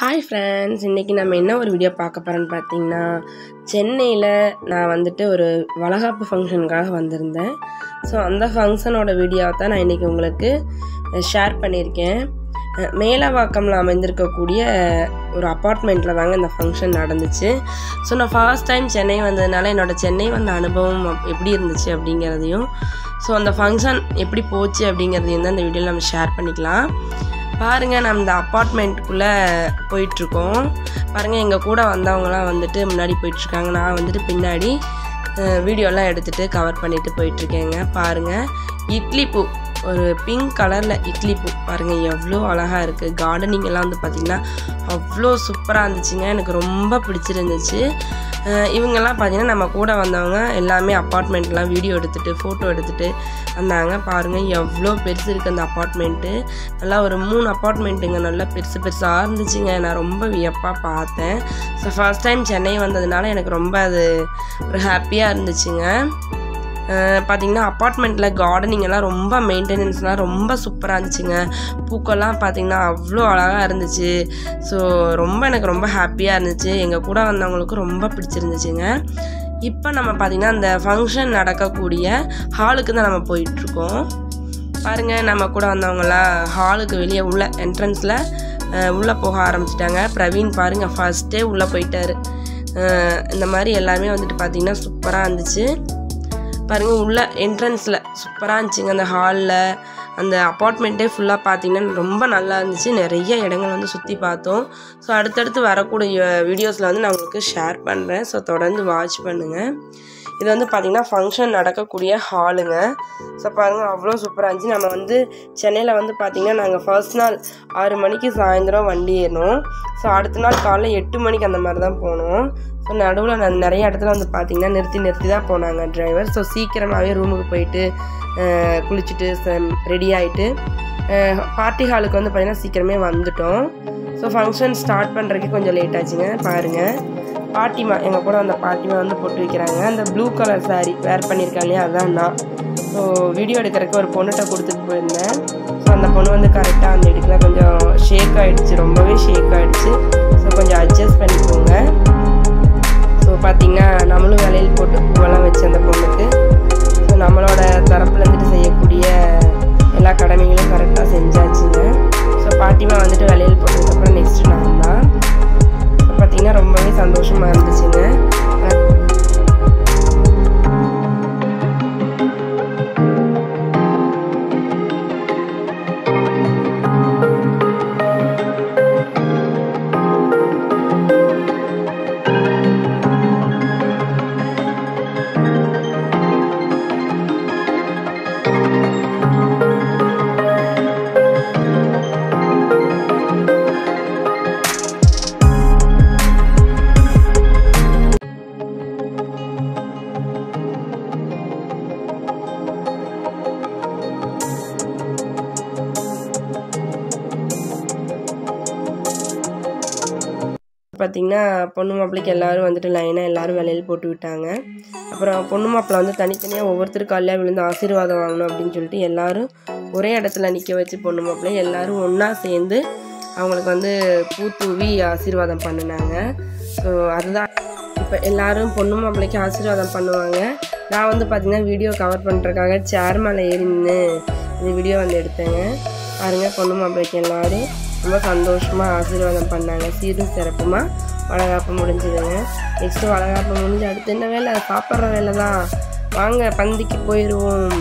Hi friends இன்றைக்கி நம்ம என்ன ஒரு வீடியோ பார்க்க போகிறோன்னு பார்த்தீங்கன்னா சென்னையில் நான் வந்துட்டு ஒரு வளகாப்பு ஃபங்க்ஷனுக்காக வந்திருந்தேன். ஸோ அந்த ஃபங்க்ஷனோட வீடியோவை தான் நான் இன்றைக்கி உங்களுக்கு ஷேர் பண்ணியிருக்கேன். மேலவாக்கமில் அமைந்திருக்கக்கூடிய ஒரு அப்பார்ட்மெண்ட்டில் தாங்க இந்த ஃபங்க்ஷன் நடந்துச்சு. ஸோ நான் ஃபர்ஸ்ட் டைம் சென்னை வந்ததுனால என்னோட சென்னை வந்த அனுபவம் எப்படி இருந்துச்சு அப்படிங்கிறதையும் ஸோ அந்த ஃபங்க்ஷன் எப்படி போச்சு அப்படிங்கிறதையும் தான் இந்த வீடியோவில் நம்ம ஷேர் பண்ணிக்கலாம். பாருங்கள் நம்ம இந்த அப்பார்ட்மெண்ட்டுக்குள்ளே போயிட்டுருக்கோம். பாருங்கள் எங்கள் கூட வந்தவங்களாம் வந்துட்டு முன்னாடி போயிட்டுருக்காங்க. நான் வந்துட்டு பின்னாடி வீடியோலாம் எடுத்துகிட்டு கவர் பண்ணிவிட்டு போயிட்டுருக்கேங்க. பாருங்கள் இட்லி பூ. ஒரு பிங்க் கலரில் இட்லி பூ பாருங்கள் எவ்வளோ அழகாக இருக்குது கார்டனிங் எல்லாம் வந்து பார்த்திங்கன்னா அவ்வளோ சூப்பராக இருந்துச்சுங்க. எனக்கு ரொம்ப பிடிச்சிருந்துச்சு. இவங்கெல்லாம் பார்த்திங்கன்னா நம்ம கூட வந்தவங்க எல்லாமே அப்பார்ட்மெண்ட்லாம் வீடியோ எடுத்துகிட்டு ஃபோட்டோ எடுத்துகிட்டு வந்தாங்க. பாருங்கள் எவ்வளோ பெருசு இருக்குது அந்த அப்பார்ட்மெண்ட்டு நல்லா ஒரு மூணு அப்பார்ட்மெண்ட்டுங்க நல்லா பெருசு பெருசாக இருந்துச்சுங்க. நான் ரொம்ப வியப்பாக பார்த்தேன். ஸோ ஃபஸ்ட் டைம் சென்னை வந்ததுனால எனக்கு ரொம்ப அது ஒரு ஹாப்பியாக இருந்துச்சுங்க. பார்த்தீங்கன்னா அப்பார்ட்மெண்ட்டில் கார்டனிங் எல்லாம் ரொம்ப மெயின்டெனன்ஸ்லாம் ரொம்ப சூப்பராக இருந்துச்சுங்க. பூக்கள்லாம் பார்த்தீங்கன்னா அவ்வளோ அழகாக இருந்துச்சு. ஸோ ரொம்ப எனக்கு ரொம்ப ஹாப்பியாக இருந்துச்சு. எங்கள் கூட வந்தவங்களுக்கு ரொம்ப பிடிச்சிருந்துச்சுங்க. இப்போ நம்ம பார்த்திங்கன்னா அந்த ஃபங்க்ஷன் நடக்கக்கூடிய ஹாலுக்கு தான் நம்ம போயிட்டுருக்கோம். பாருங்கள் நம்ம கூட வந்தவங்களாம் ஹாலுக்கு வெளியே உள்ள என்ட்ரன்ஸில் உள்ளே போக ஆரம்பிச்சிட்டாங்க. பிரவீன் பாருங்கள் ஃபஸ்ட்டே உள்ளே போயிட்டார். இந்த மாதிரி எல்லாமே வந்துட்டு பார்த்திங்கன்னா சூப்பராக இருந்துச்சு. பாருங்கள் உள்ள என்ட்ரன்ஸில் சூப்பராக இருந்துச்சுங்க. அந்த ஹாலில் அந்த அப்பார்ட்மெண்ட்டே ஃபுல்லாக பார்த்தீங்கன்னா ரொம்ப நல்லா இருந்துச்சு. நிறைய இடங்கள் வந்து சுற்றி பார்த்தோம். ஸோ அடுத்தடுத்து வரக்கூடிய வீடியோஸில் வந்து நான் உங்களுக்கு ஷேர் பண்ணுறேன் ஸோ தொடர்ந்து வாட்ச் பண்ணுங்கள் இது வந்து பார்த்திங்கன்னா ஃபங்க்ஷன் நடக்கக்கூடிய ஹாலுங்க ஸோ பாருங்கள் அவ்வளோ சூப்பராக இருந்துச்சு. நம்ம வந்து சென்னையில் வந்து பார்த்திங்கன்னா நாங்கள் ஃபர்ஸ்ட் நாள் ஆறு மணிக்கு சாயந்தரம் வண்டி ஏறினோம் ஸோ அடுத்த நாள் காலைல எட்டு மணிக்கு அந்த மாதிரி தான் போனோம் ஸோ நடுவில் நான் நிறைய இடத்துல வந்து பார்த்திங்கன்னா நிறுத்தி நிறுத்தி தான் போனாங்க டிரைவர் ஸோ சீக்கிரமாகவே ரூமுக்கு போயிட்டு குளிச்சுட்டு ரெடி ஆகிட்டு பார்ட்டி ஹாலுக்கு வந்து பார்த்திங்கன்னா சீக்கிரமே வந்துட்டோம். ஸோ ஃபங்க்ஷன் ஸ்டார்ட் பண்ணுறதுக்கு கொஞ்சம் லேட் ஆச்சுங்க பாருங்கள் பாட்டிமா எங்கள் கூட அந்த பாட்டிமா வந்து போட்டு வைக்கிறாங்க. அந்த ப்ளூ கலர் saree வேர் பண்ணியிருக்காங்க இல்லையா அதான் நான். ஸோ வீடியோ எடுக்கிறதுக்கு ஒரு பொண்ணுகிட்ட கொடுத்துட்டு போயிருந்தேன். ஸோ அந்த பொண்ணு வந்து கரெக்டாக அந்த இடத்துல கொஞ்சம் ஷேக் ஆகிடுச்சு ரொம்பவே ஷேக் ஆகிடுச்சு ஸோ கொஞ்சம் அட்ஜஸ்ட் பண்ணிக்கோங்க. ஸோ பார்த்தீங்கன்னா நம்மளும் வேலையில் போட்டு Thank you. பார்த்திங்கன்னா பொண்ணு மாப்பிள்ளைக்கு எல்லாரும் வந்துட்டு லைனாக எல்லோரும் வேலையில் போட்டு விட்டாங்க. அப்புறம் பொண்ணு மாப்பிள்ளை வந்து தனித்தனியாக ஒவ்வொருத்தர் காலையாக விழுந்து ஆசீர்வாதம் வாங்கணும் அப்படின்னு சொல்லிட்டு எல்லாரும் ஒரே இடத்துல நிற்க வச்சு பொண்ணு மாப்பிள்ளை எல்லோரும் ஒன்றா சேர்ந்து அவங்களுக்கு வந்து பூ தூவி ஆசீர்வாதம் பண்ணினாங்க. ஸோ அதுதான். இப்போ எல்லாரும் பொண்ணு மாப்பிள்ளைக்கு ஆசீர்வாதம் பண்ணுவாங்க. நான் வந்து பார்த்திங்கன்னா வீடியோ கவர் பண்ணுறதுக்காக சேர் மேலே ஏறி நின்று இந்த வீடியோ வந்து எடுத்தேங்க. பாருங்கள் பொண்ணு மாப்பிள்ளைக்கு எல்லாரும். ரொம்ப சந்தோஷமாக ஆசீர்வாதம் பண்ணாங்க. சீரும் சிறப்புமாக வளகாப்பு முடிஞ்சுதுங்க. நெக்ஸ்ட்டு வளகாப்பு முடிஞ்சு அடுத்து என்ன வேலை? சாப்பிட்ற வேலை தான் வாங்க பந்திக்கு போயிடுவோம்